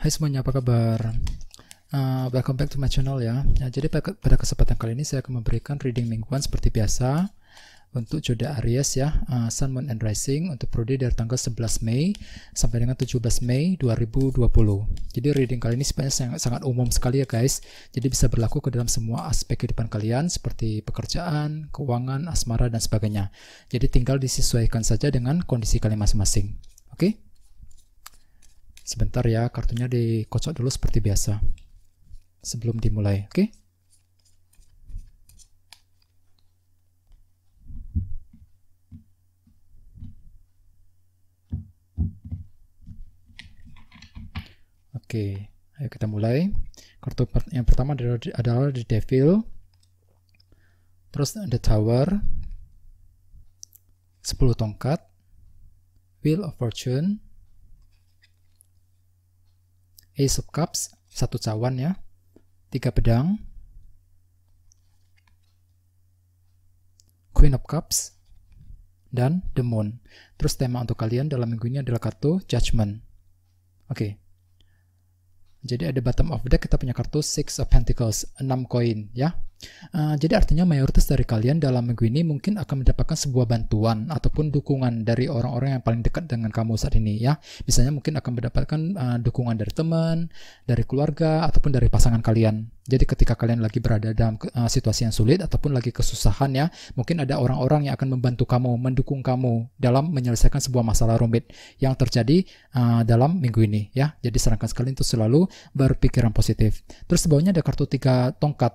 Hai semuanya, apa kabar? Uh, welcome back to my channel ya. ya jadi pada kesempatan kali ini saya akan memberikan reading mingguan seperti biasa untuk jodoh Aries ya, uh, Sun, Moon, and Rising untuk periode dari tanggal 11 Mei sampai dengan 17 Mei 2020. Jadi reading kali ini sebenarnya sangat, sangat umum sekali ya guys. Jadi bisa berlaku ke dalam semua aspek kehidupan kalian seperti pekerjaan, keuangan, asmara, dan sebagainya. Jadi tinggal disesuaikan saja dengan kondisi kalian masing-masing. Oke? Okay? Sebentar ya, kartunya dikocok dulu seperti biasa. Sebelum dimulai, oke? Okay? Oke, ayo kita mulai. Kartu yang pertama adalah, adalah The Devil, terus The Tower, 10 tongkat, Wheel of Fortune, Ace of Cups, satu cawan ya, tiga pedang, Queen of Cups, dan The Moon. Terus tema untuk kalian dalam minggu ini adalah kartu Judgment. Oke. Okay. Jadi ada bottom of deck kita punya kartu Six of Pentacles, 6 koin ya. Uh, jadi artinya mayoritas dari kalian dalam minggu ini mungkin akan mendapatkan sebuah bantuan ataupun dukungan dari orang-orang yang paling dekat dengan kamu saat ini ya. Misalnya mungkin akan mendapatkan uh, dukungan dari teman, dari keluarga ataupun dari pasangan kalian. Jadi ketika kalian lagi berada dalam uh, situasi yang sulit ataupun lagi kesusahan ya, mungkin ada orang-orang yang akan membantu kamu, mendukung kamu dalam menyelesaikan sebuah masalah rumit yang terjadi uh, dalam minggu ini ya. Jadi sarankan sekali untuk selalu berpikiran positif. Terus bawahnya ada kartu tiga tongkat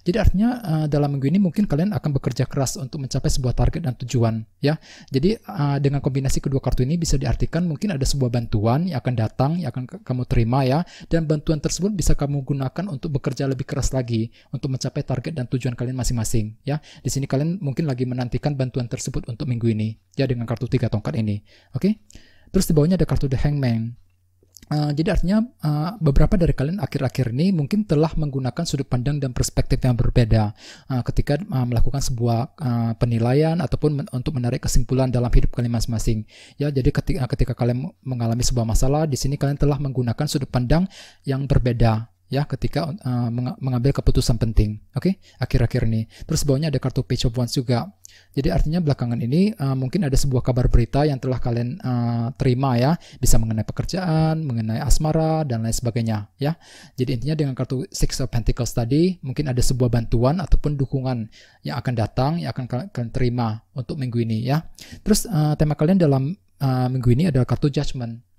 jadi artinya uh, dalam minggu ini mungkin kalian akan bekerja keras untuk mencapai sebuah target dan tujuan ya. Jadi uh, dengan kombinasi kedua kartu ini bisa diartikan mungkin ada sebuah bantuan yang akan datang, yang akan kamu terima ya dan bantuan tersebut bisa kamu gunakan untuk bekerja lebih keras lagi untuk mencapai target dan tujuan kalian masing-masing ya. Di sini kalian mungkin lagi menantikan bantuan tersebut untuk minggu ini ya dengan kartu tiga tongkat ini. Oke. Okay? Terus di bawahnya ada kartu The Hangman. Uh, jadi artinya uh, beberapa dari kalian akhir-akhir ini mungkin telah menggunakan sudut pandang dan perspektif yang berbeda uh, ketika uh, melakukan sebuah uh, penilaian ataupun men untuk menarik kesimpulan dalam hidup kalian masing-masing. Ya, jadi ketika, ketika kalian mengalami sebuah masalah, di sini kalian telah menggunakan sudut pandang yang berbeda ya ketika uh, mengambil keputusan penting. Oke, okay? akhir-akhir ini. Terus bawahnya ada kartu Page of Wands juga. Jadi artinya belakangan ini uh, mungkin ada sebuah kabar berita yang telah kalian uh, terima ya, bisa mengenai pekerjaan, mengenai asmara dan lain sebagainya ya. Jadi intinya dengan kartu Six of Pentacles tadi mungkin ada sebuah bantuan ataupun dukungan yang akan datang yang akan kalian terima untuk minggu ini ya. Terus uh, tema kalian dalam uh, minggu ini adalah kartu Judgment.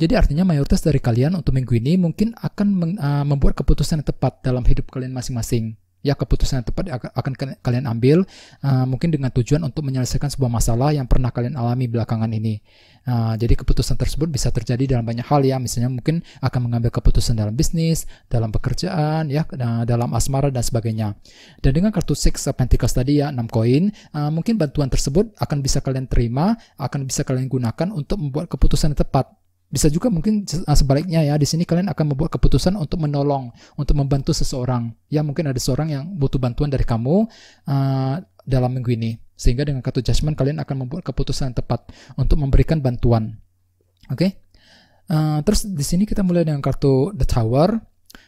Jadi artinya mayoritas dari kalian untuk minggu ini mungkin akan uh, membuat keputusan yang tepat dalam hidup kalian masing-masing. Ya keputusan yang tepat akan kalian ambil uh, mungkin dengan tujuan untuk menyelesaikan sebuah masalah yang pernah kalian alami belakangan ini. Uh, jadi keputusan tersebut bisa terjadi dalam banyak hal ya, misalnya mungkin akan mengambil keputusan dalam bisnis, dalam pekerjaan, ya, dalam asmara dan sebagainya. Dan dengan kartu Six of Pentacles tadi ya, 6 koin, uh, mungkin bantuan tersebut akan bisa kalian terima, akan bisa kalian gunakan untuk membuat keputusan yang tepat bisa juga mungkin ah, sebaliknya ya, di sini kalian akan membuat keputusan untuk menolong, untuk membantu seseorang. Ya mungkin ada seorang yang butuh bantuan dari kamu uh, dalam minggu ini. Sehingga dengan kartu judgment kalian akan membuat keputusan yang tepat untuk memberikan bantuan. Oke? Okay? Uh, terus di sini kita mulai dengan kartu The Tower.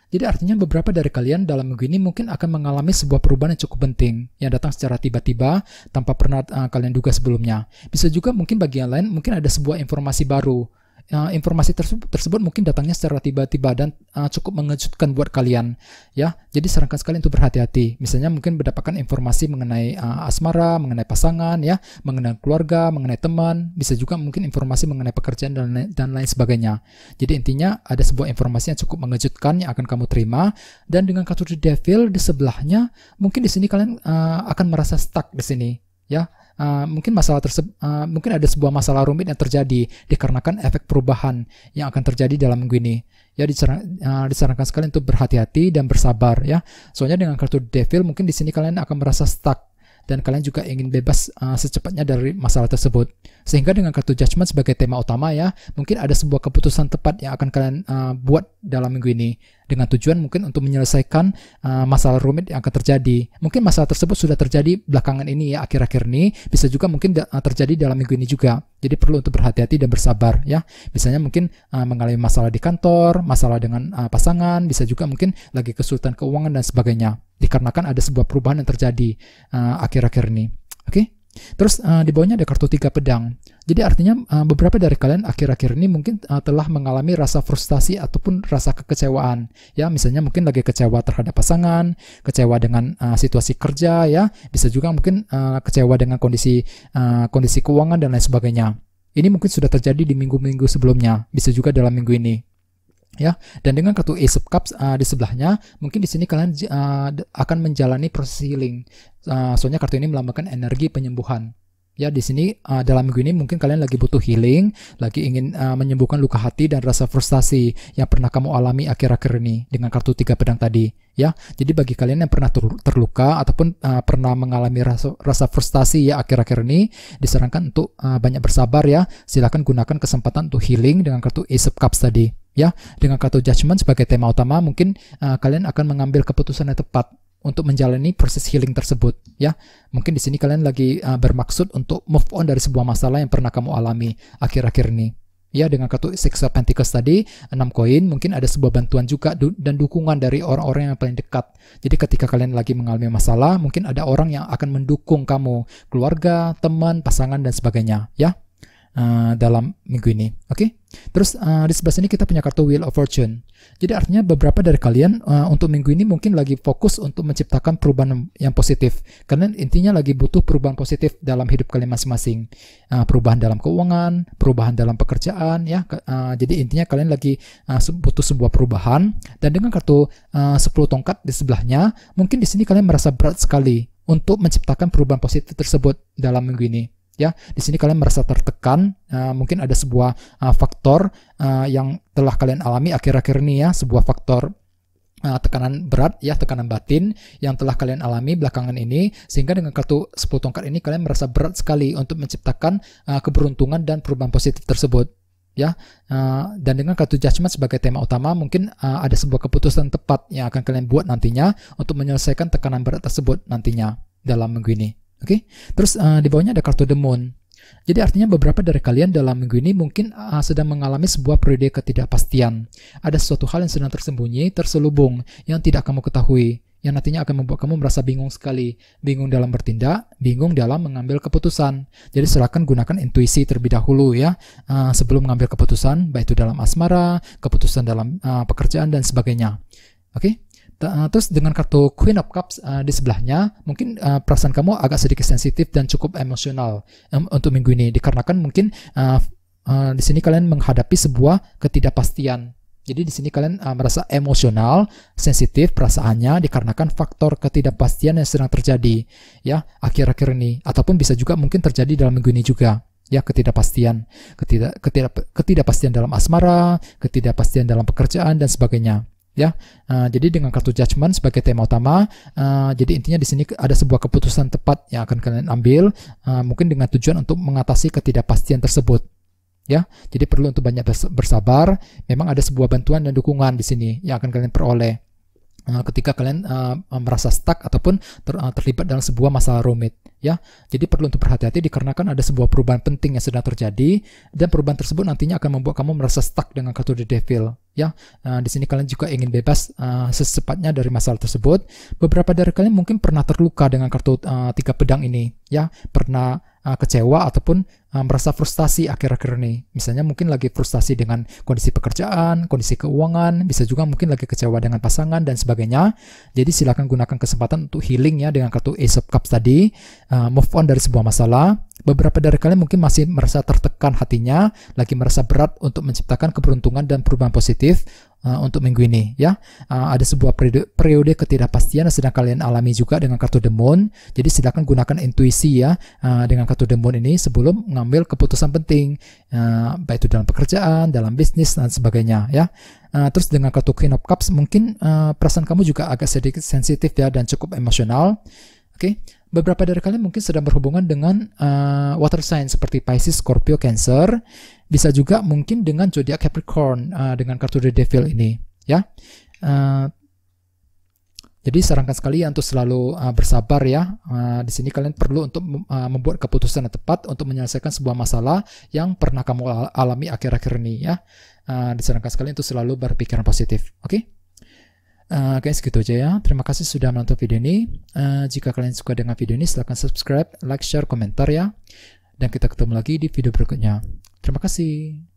Jadi artinya beberapa dari kalian dalam minggu ini mungkin akan mengalami sebuah perubahan yang cukup penting yang datang secara tiba-tiba tanpa pernah uh, kalian duga sebelumnya. Bisa juga mungkin bagi yang lain mungkin ada sebuah informasi baru uh, informasi tersebut, tersebut mungkin datangnya secara tiba-tiba dan uh, cukup mengejutkan buat kalian ya. Jadi sarankan sekali untuk berhati-hati. Misalnya mungkin mendapatkan informasi mengenai uh, asmara mengenai pasangan ya mengenai keluarga mengenai teman. Bisa juga mungkin informasi mengenai pekerjaan dan dan lain sebagainya. Jadi intinya ada sebuah informasi yang cukup mengejutkan yang akan kamu terima. Dan dengan kartu the devil di sebelahnya mungkin di sini kalian uh, akan merasa stuck di sini ya uh, mungkin masalah uh, mungkin ada sebuah masalah rumit yang terjadi dikarenakan efek perubahan yang akan terjadi dalam minggu ini ya uh, disarankan sekali untuk berhati-hati dan bersabar ya. Soalnya dengan kartu devil mungkin di sini kalian akan merasa stuck dan kalian juga ingin bebas uh, secepatnya dari masalah tersebut. Sehingga dengan kartu judgment sebagai tema utama ya, mungkin ada sebuah keputusan tepat yang akan kalian uh, buat dalam minggu ini dengan tujuan mungkin untuk menyelesaikan uh, masalah rumit yang akan terjadi. Mungkin masalah tersebut sudah terjadi belakangan ini ya akhir-akhir ini, bisa juga mungkin uh, terjadi dalam minggu ini juga. Jadi perlu untuk berhati-hati dan bersabar ya. Misalnya mungkin uh, mengalami masalah di kantor, masalah dengan uh, pasangan, bisa juga mungkin lagi kesulitan keuangan dan sebagainya. Dikarenakan ada sebuah perubahan yang terjadi akhir-akhir uh, ini. Oke? Okay? Terus uh, di bawahnya ada kartu tiga pedang. Jadi artinya uh, beberapa dari kalian akhir-akhir ini mungkin uh, telah mengalami rasa frustasi ataupun rasa kekecewaan. Ya, misalnya mungkin lagi kecewa terhadap pasangan, kecewa dengan uh, situasi kerja, ya, bisa juga mungkin kecewa dengan kondisi kondisi keuangan dan lain sebagainya. Ini mungkin sudah terjadi di minggu-minggu sebelumnya, bisa juga dalam minggu ini ya dan dengan kartu Ace of Cups uh, di sebelahnya mungkin di sini kalian uh, akan menjalani proses healing uh, soalnya kartu ini melambangkan energi penyembuhan ya di sini uh, dalam minggu ini mungkin kalian lagi butuh healing lagi ingin uh, menyembuhkan luka hati dan rasa frustasi yang pernah kamu alami akhir-akhir ini dengan kartu tiga pedang tadi ya. Jadi bagi kalian yang pernah ter terluka ataupun uh, pernah mengalami rasa, rasa frustasi ya akhir-akhir ini disarankan untuk uh, banyak bersabar ya. Silakan gunakan kesempatan untuk healing dengan kartu Ace of Cups tadi ya. Dengan kartu Judgment sebagai tema utama mungkin uh, kalian akan mengambil keputusan yang tepat untuk menjalani proses healing tersebut ya. Mungkin di sini kalian lagi uh, bermaksud untuk move on dari sebuah masalah yang pernah kamu alami akhir-akhir ini. Ya dengan kartu Six of Pentacles tadi 6 koin mungkin ada sebuah bantuan juga du dan dukungan dari orang-orang yang paling dekat. Jadi ketika kalian lagi mengalami masalah mungkin ada orang yang akan mendukung kamu. Keluarga teman pasangan dan sebagainya ya uh, dalam minggu ini. Oke, okay? terus uh, di sebelah sini kita punya kartu Wheel of Fortune. Jadi artinya beberapa dari kalian uh, untuk minggu ini mungkin lagi fokus untuk menciptakan perubahan yang positif. Karena intinya lagi butuh perubahan positif dalam hidup kalian masing-masing. Uh, perubahan dalam keuangan, perubahan dalam pekerjaan, ya. Uh, jadi intinya kalian lagi uh, butuh sebuah perubahan. Dan dengan kartu uh, 10 tongkat di sebelahnya, mungkin di sini kalian merasa berat sekali untuk menciptakan perubahan positif tersebut dalam minggu ini ya di sini kalian merasa tertekan uh, mungkin ada sebuah uh, faktor uh, yang telah kalian alami akhir-akhir ini ya sebuah faktor uh, tekanan berat ya tekanan batin yang telah kalian alami belakangan ini sehingga dengan kartu 10 tongkat ini kalian merasa berat sekali untuk menciptakan uh, keberuntungan dan perubahan positif tersebut. Ya uh, dan dengan kartu judgment sebagai tema utama mungkin uh, ada sebuah keputusan tepat yang akan kalian buat nantinya untuk menyelesaikan tekanan berat tersebut nantinya dalam minggu ini Oke, okay? terus uh, di bawahnya ada kartu The. Jadi artinya beberapa dari kalian dalam minggu ini mungkin uh, sedang mengalami sebuah periode ketidakpastian. Ada sesuatu hal yang sedang tersembunyi, terselubung, yang tidak kamu ketahui, yang nantinya akan membuat kamu merasa bingung sekali. Bingung dalam bertindak, bingung dalam mengambil keputusan. Jadi silakan gunakan intuisi terlebih dahulu ya, uh, sebelum mengambil keputusan, baik itu dalam asmara, keputusan dalam uh, pekerjaan, dan sebagainya. Oke, okay? Uh, terus dengan kartu Queen of Cups uh, di sebelahnya, mungkin uh, perasaan kamu agak sedikit sensitif dan cukup emosional um, untuk minggu ini, dikarenakan mungkin uh, uh, di sini kalian menghadapi sebuah ketidakpastian. Jadi di sini kalian uh, merasa emosional, sensitif perasaannya dikarenakan faktor ketidakpastian yang sedang terjadi ya akhir-akhir ini, ataupun bisa juga mungkin terjadi dalam minggu ini juga ya ketidakpastian, ketidak, ketidak, ketidakpastian dalam asmara, ketidakpastian dalam pekerjaan dan sebagainya ya. Uh, jadi dengan kartu judgment sebagai tema utama, uh, jadi intinya di sini ada sebuah keputusan tepat yang akan kalian ambil, uh, mungkin dengan tujuan untuk mengatasi ketidakpastian tersebut. Ya, jadi perlu untuk banyak bersabar. Memang ada sebuah bantuan dan dukungan di sini yang akan kalian peroleh ketika kalian uh, merasa stuck ataupun ter, uh, terlibat dalam sebuah masalah rumit ya jadi perlu untuk berhati-hati dikarenakan ada sebuah perubahan penting yang sedang terjadi dan perubahan tersebut nantinya akan membuat kamu merasa stuck dengan kartu the devil ya uh, di sini kalian juga ingin bebas uh, secepatnya dari masalah tersebut. Beberapa dari kalian mungkin pernah terluka dengan kartu uh, tiga pedang ini. Ya pernah uh, kecewa ataupun uh, merasa frustasi akhir-akhir ini. Misalnya mungkin lagi frustasi dengan kondisi pekerjaan kondisi keuangan bisa juga mungkin lagi kecewa dengan pasangan dan sebagainya. Jadi silakan gunakan kesempatan untuk healing ya dengan kartu Ace of Cups tadi. Uh, move on dari sebuah masalah Beberapa dari kalian mungkin masih merasa tertekan hatinya, lagi merasa berat untuk menciptakan keberuntungan dan perubahan positif uh, untuk minggu ini ya. Uh, ada sebuah periode, periode ketidakpastian yang sedang kalian alami juga dengan kartu The Moon. Jadi silakan gunakan intuisi ya uh, dengan kartu The Moon ini sebelum mengambil keputusan penting uh, baik itu dalam pekerjaan, dalam bisnis dan sebagainya ya. Uh, terus dengan kartu Queen of Cups mungkin uh, perasaan kamu juga agak sedikit sensitif ya dan cukup emosional. Oke, okay? Beberapa dari kalian mungkin sedang berhubungan dengan uh, water sign seperti Pisces, Scorpio, Cancer. Bisa juga mungkin dengan zodiak Capricorn uh, dengan kartu The Devil ini, ya. Uh, Jadi sarankan sekali untuk selalu uh, bersabar ya. Uh, di sini kalian perlu untuk uh, membuat keputusan yang tepat untuk menyelesaikan sebuah masalah yang pernah kamu alami akhir-akhir ini ya. Uh, disarankan sekali untuk selalu berpikiran positif. Oke? Okay? Uh, guys, gitu aja ya. Terima kasih sudah menonton video ini. Uh, jika kalian suka dengan video ini, silahkan subscribe, like, share, komentar ya. Dan kita ketemu lagi di video berikutnya. Terima kasih.